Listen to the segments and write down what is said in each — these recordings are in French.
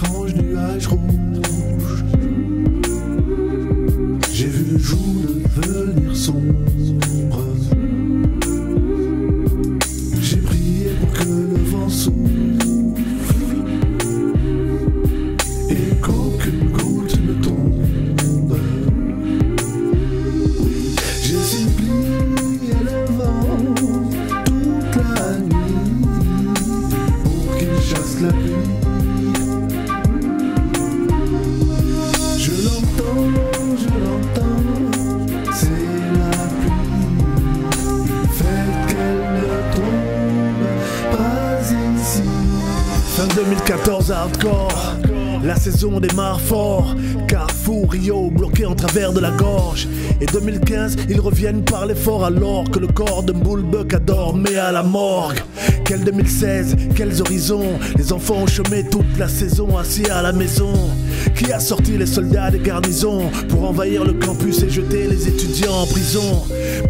d'étranges 2014 hardcore. La saison démarre fort, Carrefour, Rio bloqué en travers de la gorge. Et 2015, ils reviennent par l'effort alors que le corps de Bullbuck a dormi à la morgue. Quel 2016, quels horizons, les enfants ont chômé toute la saison assis à la maison. Qui a sorti les soldats des garnisons pour envahir le campus et jeter les étudiants en prison?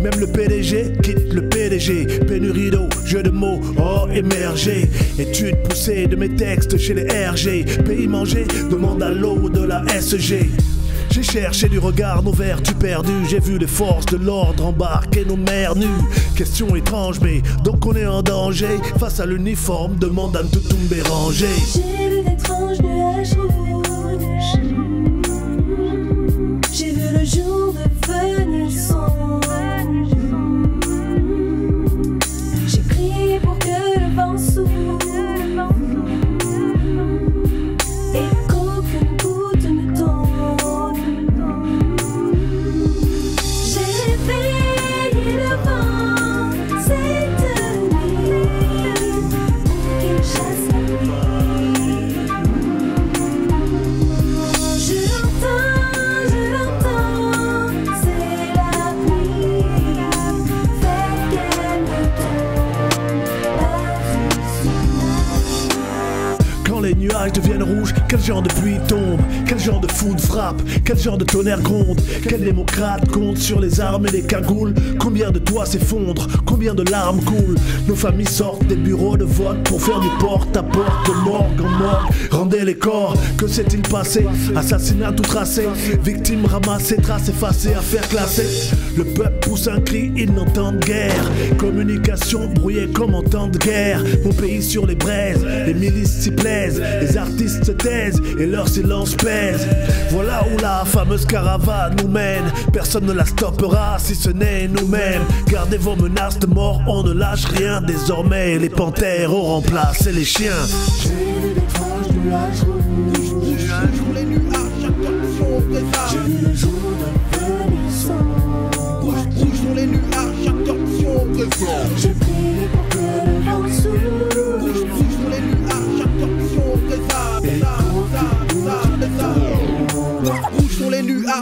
Même le PDG quitte le PDG. Pénurie d'eau, jeu de mots, oh émergé. Études poussées de mes textes chez les RG. Pays mangé, demande à l'eau de la SG. J'ai cherché du regard nos vertus perdus. J'ai vu les forces de l'ordre embarquer nos mères nues. Question étrange, mais donc on est en danger. Face à l'uniforme, demande à tout tomber rangé. J'ai vu d'étranges nuages Les nuages deviennent rouges, quel genre de pluie tombe? Quel genre de foudre frappe? Quel genre de tonnerre gronde? Quel démocrate compte sur les armes et les cagoules? Combien de toits s'effondrent? Combien de larmes coulent? Nos familles sortent des bureaux de vote pour faire du porte-à-porte, morgue en morgue. Rendez les corps, que s'est-il passé? Assassinat tout tracé, victimes ramassées, traces effacées, affaires classées. Le peuple pousse un cri, ils n'entendent guère. Communication brouillée comme en temps de guerre. Mon pays sur les braises, les milices s'y plaisent. Les artistes se taisent et leur silence pèse. Voilà où la fameuse caravane nous mène. Personne ne la stoppera si ce n'est nous-mêmes. Gardez vos menaces de mort, on ne lâche rien. Désormais, les panthères ont remplacé les chiens. J'ai sombre. Rouge, rouge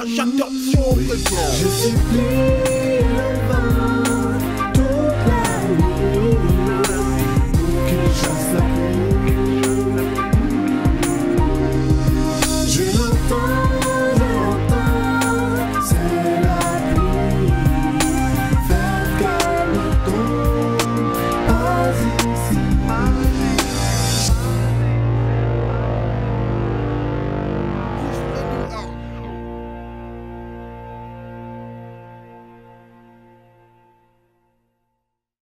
shut up, sur le Je suis plus